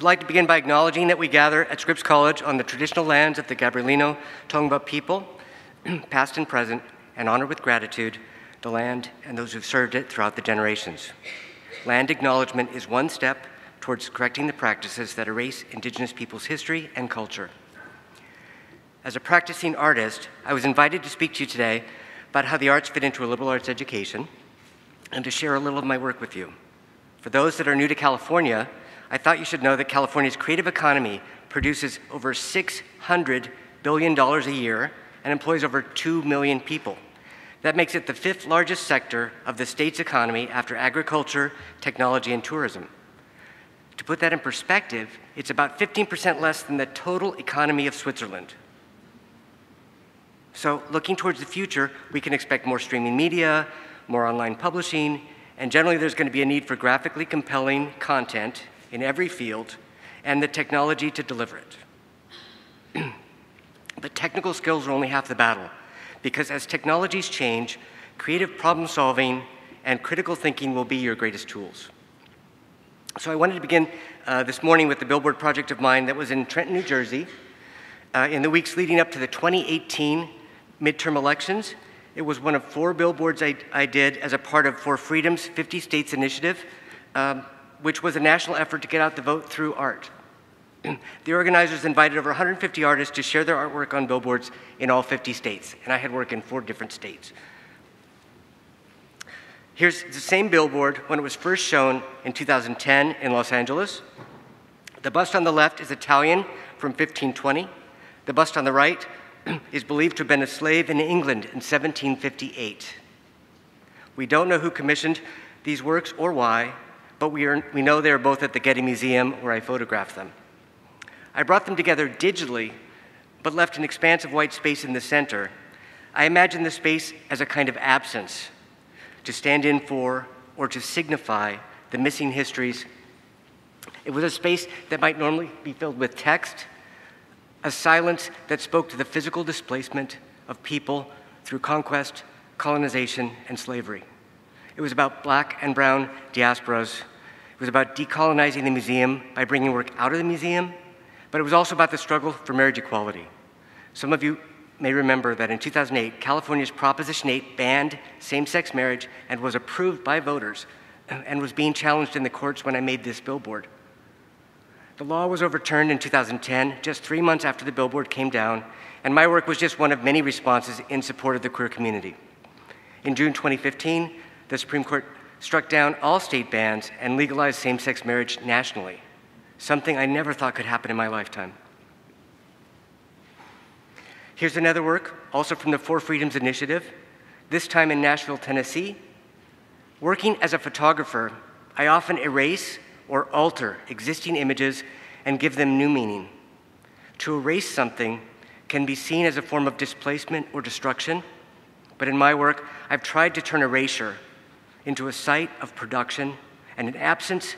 I'd like to begin by acknowledging that we gather at Scripps College on the traditional lands of the Gabrielino Tongva people, past and present, and honor with gratitude the land and those who've served it throughout the generations. Land acknowledgement is one step towards correcting the practices that erase Indigenous peoples' history and culture. As a practicing artist, I was invited to speak to you today about how the arts fit into a liberal arts education and to share a little of my work with you. For those that are new to California, I thought you should know that California's creative economy produces over $600 billion a year and employs over 2 million people. That makes it the fifth largest sector of the state's economy after agriculture, technology, and tourism. To put that in perspective, it's about 15% less than the total economy of Switzerland. So, looking towards the future, we can expect more streaming media, more online publishing, and generally there's going to be a need for graphically compelling content in every field and the technology to deliver it. but technical skills are only half the battle because as technologies change, creative problem solving and critical thinking will be your greatest tools. So I wanted to begin uh, this morning with the billboard project of mine that was in Trenton, New Jersey. Uh, in the weeks leading up to the 2018 midterm elections, it was one of four billboards I, I did as a part of For Freedoms 50 States Initiative, um, which was a national effort to get out the vote through art. the organizers invited over 150 artists to share their artwork on billboards in all 50 states, and I had work in four different states. Here's the same billboard when it was first shown in 2010 in Los Angeles. The bust on the left is Italian from 1520. The bust on the right is believed to have been a slave in England in 1758. We don't know who commissioned these works or why, but we, are, we know they are both at the Getty Museum where I photographed them. I brought them together digitally, but left an expanse of white space in the center. I imagine the space as a kind of absence to stand in for or to signify the missing histories. It was a space that might normally be filled with text, a silence that spoke to the physical displacement of people through conquest, colonization, and slavery. It was about black and brown diasporas. It was about decolonizing the museum by bringing work out of the museum but it was also about the struggle for marriage equality. Some of you may remember that in 2008, California's Proposition 8 banned same sex marriage and was approved by voters and was being challenged in the courts when I made this billboard. The law was overturned in 2010, just three months after the billboard came down, and my work was just one of many responses in support of the queer community. In June 2015, the Supreme Court struck down all state bans and legalized same sex marriage nationally something I never thought could happen in my lifetime. Here's another work, also from the For Freedoms Initiative, this time in Nashville, Tennessee. Working as a photographer, I often erase or alter existing images and give them new meaning. To erase something can be seen as a form of displacement or destruction, but in my work, I've tried to turn erasure into a site of production and an absence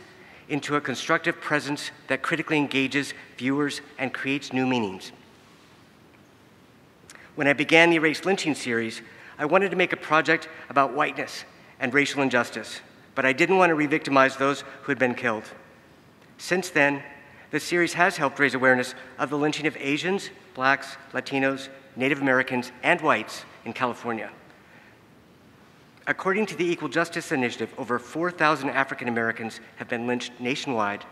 into a constructive presence that critically engages viewers and creates new meanings. When I began the Erased Lynching series, I wanted to make a project about whiteness and racial injustice, but I didn't want to re victimize those who had been killed. Since then, the series has helped raise awareness of the lynching of Asians, blacks, Latinos, Native Americans, and whites in California. According to the Equal Justice Initiative, over 4,000 African Americans have been lynched nationwide.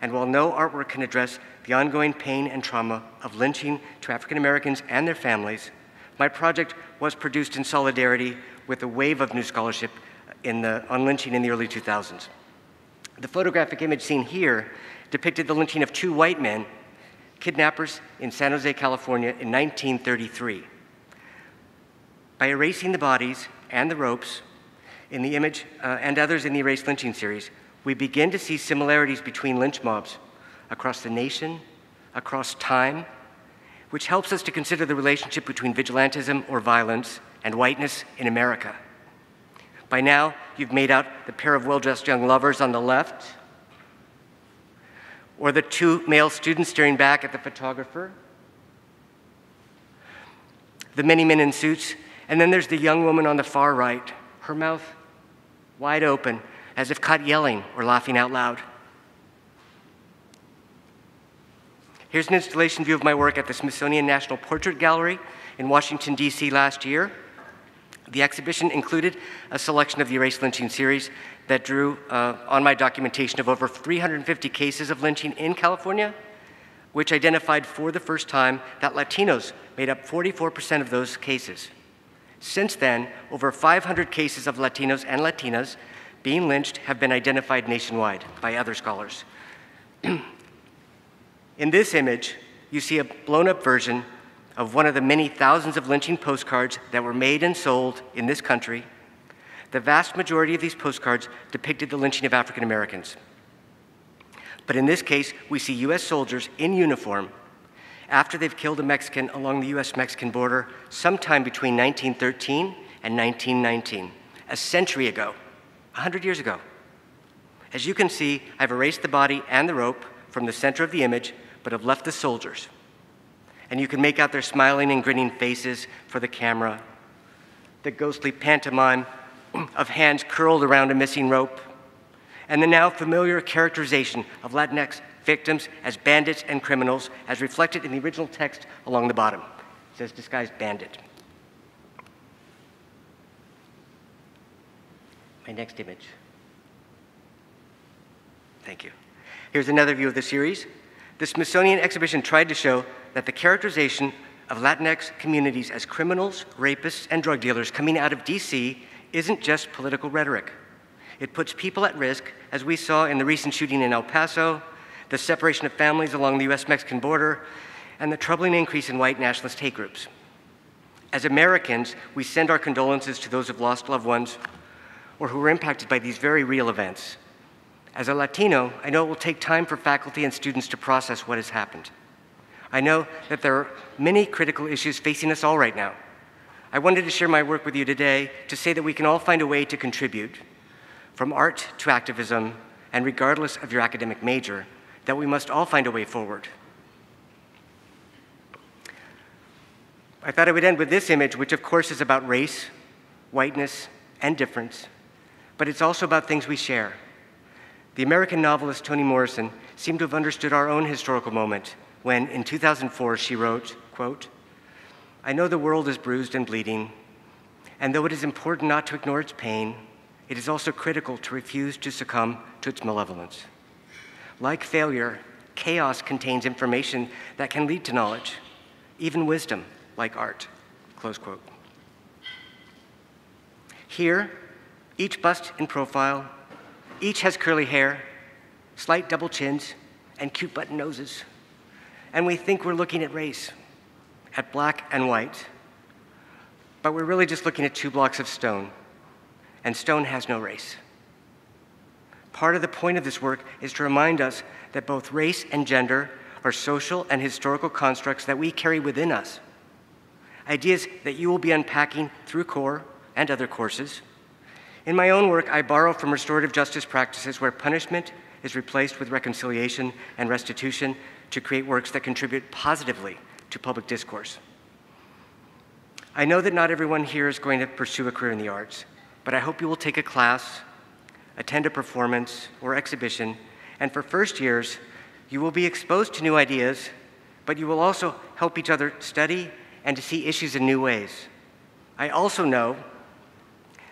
And while no artwork can address the ongoing pain and trauma of lynching to African Americans and their families, my project was produced in solidarity with a wave of new scholarship in the, on lynching in the early 2000s. The photographic image seen here depicted the lynching of two white men, kidnappers in San Jose, California in 1933. By erasing the bodies and the ropes in the image uh, and others in the Erased Lynching series, we begin to see similarities between lynch mobs across the nation, across time, which helps us to consider the relationship between vigilantism or violence and whiteness in America. By now, you've made out the pair of well dressed young lovers on the left, or the two male students staring back at the photographer, the many men in suits and then there's the young woman on the far right, her mouth wide open, as if caught yelling or laughing out loud. Here's an installation view of my work at the Smithsonian National Portrait Gallery in Washington, D.C. last year. The exhibition included a selection of the Erased Lynching series that drew uh, on my documentation of over 350 cases of lynching in California, which identified for the first time that Latinos made up 44% of those cases. Since then, over 500 cases of Latinos and Latinas being lynched have been identified nationwide by other scholars. In this image, you see a blown up version of one of the many thousands of lynching postcards that were made and sold in this country. The vast majority of these postcards depicted the lynching of African Americans. But in this case, we see US soldiers in uniform after they've killed a Mexican along the US Mexican border sometime between 1913 and 1919, a century ago, 100 years ago. As you can see, I've erased the body and the rope from the center of the image, but have left the soldiers. And you can make out their smiling and grinning faces for the camera, the ghostly pantomime of hands curled around a missing rope, and the now familiar characterization of Latinx victims as bandits and criminals, as reflected in the original text along the bottom. It says disguised bandit. My next image. Thank you. Here's another view of the series. The Smithsonian exhibition tried to show that the characterization of Latinx communities as criminals, rapists, and drug dealers coming out of DC isn't just political rhetoric. It puts people at risk, as we saw in the recent shooting in El Paso, the separation of families along the US Mexican border, and the troubling increase in white nationalist hate groups. As Americans, we send our condolences to those who've lost loved ones or who were impacted by these very real events. As a Latino, I know it will take time for faculty and students to process what has happened. I know that there are many critical issues facing us all right now. I wanted to share my work with you today to say that we can all find a way to contribute, from art to activism, and regardless of your academic major, that we must all find a way forward. I thought I would end with this image, which of course is about race, whiteness, and difference, but it's also about things we share. The American novelist Toni Morrison seemed to have understood our own historical moment when, in 2004, she wrote, quote, I know the world is bruised and bleeding, and though it is important not to ignore its pain, it is also critical to refuse to succumb to its malevolence. Like failure, chaos contains information that can lead to knowledge, even wisdom, like art. Close quote. Here, each bust in profile each has curly hair, slight double chins, and cute button noses. And we think we're looking at race, at black and white. But we're really just looking at two blocks of stone, and stone has no race. Part of the point of this work is to remind us that both race and gender are social and historical constructs that we carry within us. Ideas that you will be unpacking through CORE and other courses in my own work, I borrow from restorative justice practices where punishment is replaced with reconciliation and restitution to create works that contribute positively to public discourse. I know that not everyone here is going to pursue a career in the arts, but I hope you will take a class, attend a performance or exhibition, and for first years, you will be exposed to new ideas, but you will also help each other study and to see issues in new ways. I also know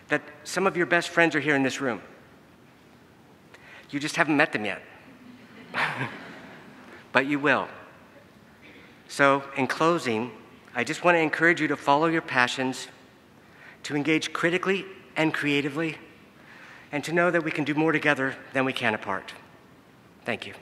that some of your best friends are here in this room. You just haven't met them yet. but you will. So, in closing, I just want to encourage you to follow your passions, to engage critically and creatively, and to know that we can do more together than we can apart. Thank you.